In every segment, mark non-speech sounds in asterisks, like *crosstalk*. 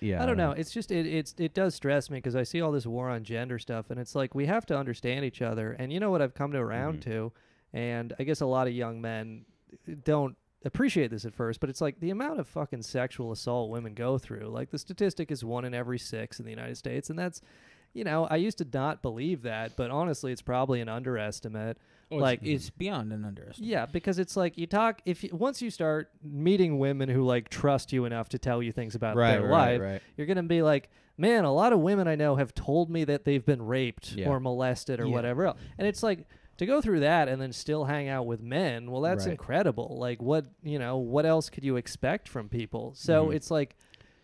yeah, I don't know. It's just it it's it does stress me because I see all this war on gender stuff, and it's like we have to understand each other. And you know what I've come to around Mm-hmm. to, and I guess a lot of young men don't appreciate this at first, but it's like the amount of fucking sexual assault women go through. Like the statistic is one in every six in the United States, and that's. You know, I used to not believe that, but honestly, it's probably an underestimate. Oh, like, it's, it's beyond an underestimate. Yeah, because it's like you talk if you, once you start meeting women who like trust you enough to tell you things about Right, their right, life, right. you're gonna be like, man, a lot of women I know have told me that they've been raped Yeah. or molested or Yeah. whatever else, and it's like to go through that and then still hang out with men. Well, that's Right. incredible. Like, what you know, what else could you expect from people? So Mhm. it's like,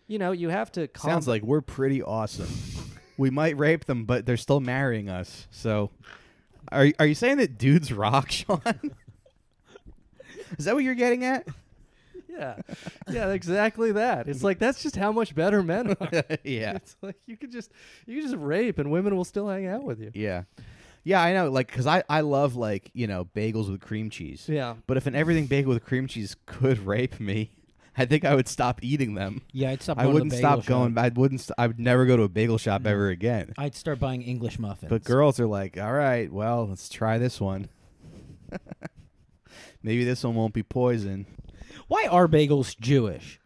you know, you have to. Calm Sounds like we're pretty awesome. We might rape them, but they're still marrying us. So, are are you saying that dudes rock, *laughs* Sean? Is that what you're getting at? yeah, yeah, exactly that. It's like that's just how much better men are. *laughs* yeah, It's like you could just you could just rape and women will still hang out with you. yeah, yeah. I know, like, cause I I love like you know bagels with cream cheese. Yeah. But if an everything bagel with cream cheese could rape me, *laughs* I think I would stop eating them. Yeah, I'd stop. I going to wouldn't the bagel stop going. shop. I wouldn't. St- I would never go to a bagel shop No. ever again. I'd start buying English muffins. But girls are like, all right, well, let's try this one. *laughs* Maybe this one won't be poison. why are bagels Jewish?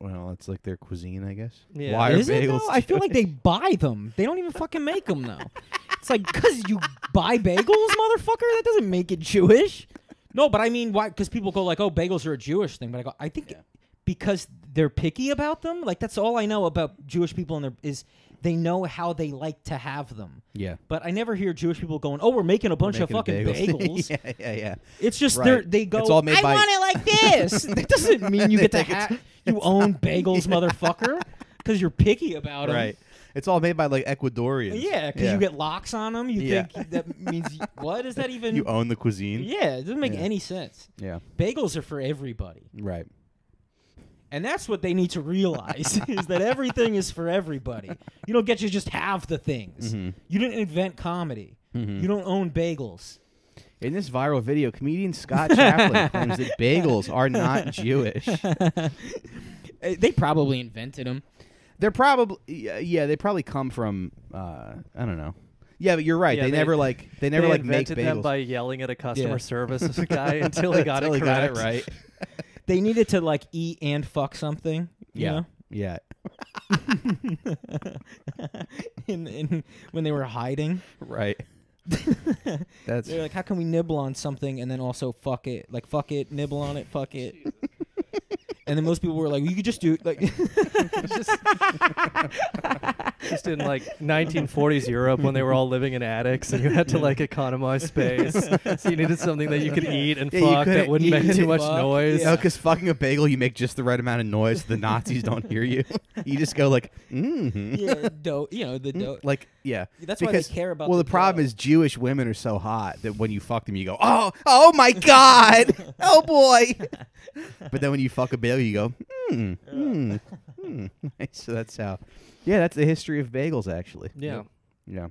Well, it's like their cuisine, I guess. Yeah. Why are Is it bagels? though? I feel like they buy them. They don't even fucking make them though. It's like because you buy bagels, motherfucker. That doesn't make it Jewish. No, but I mean, why? Because people go like, "Oh, bagels are a Jewish thing," but I go, I think because they're picky about them. Like that's all I know about Jewish people, and their is they know how they like to have them. yeah. But I never hear Jewish people going, "Oh, we're making a bunch of fucking *laughs* bagels." yeah, yeah, yeah. It's just Right. they're they go. It's all made I by- want it like *laughs* this. *laughs* that doesn't mean you get to it's- have you own bagels, motherfucker, because you're picky about them. Right. It's all made by like Ecuadorians. Yeah, because you get lox on them. You Yeah. think that *laughs* means what is that even? you own the cuisine. yeah, it doesn't make Yeah. any sense. Yeah. Bagels are for everybody, Right. and that's what they need to realize *laughs* is that everything is for everybody. You don't get to just have the things. Mhm. You didn't invent comedy. Mhm. You don't own bagels. In this viral video, comedian Scott Chaplin *laughs* claims that bagels are not Jewish. Uh, They probably invented them. They're probably yeah, yeah, they probably come from uh, I don't know. Yeah, but you're right. Yeah, they, they- never *laughs* like they never they like make bagels them by yelling at a customer Yeah. service *laughs* guy until he got Until it he got it right. *laughs* They needed to like eat and fuck something. You Yeah. know? Yeah. in, in when they were hiding. Right. That's They're like, how can we nibble on something and then also fuck it? Like, fuck it, nibble on it, fuck it. And then most people were like, you could just do like. *laughs* *laughs* Just in like 1940s Europe when they were all living in attics and you had to like economize space, so you needed something that you could eat and Yeah, fuck that wouldn't make too much fuck. noise. No, because fucking a bagel, you make just the right amount of noise so the Nazis don't hear you. *laughs* You just go like, mm-hmm. yeah, dough. You know the dough. Like, yeah. That's why they care about. Well, the, the problem dough. is Jewish women are so hot that when you fuck them, you go, oh, oh my god, *laughs* oh boy. *laughs* but then when you fuck a bagel, you go, hmm, hmm, hmm. *laughs* Nice. So that's how. Yeah, that's the history of bagels, actually. Yeah. Yeah.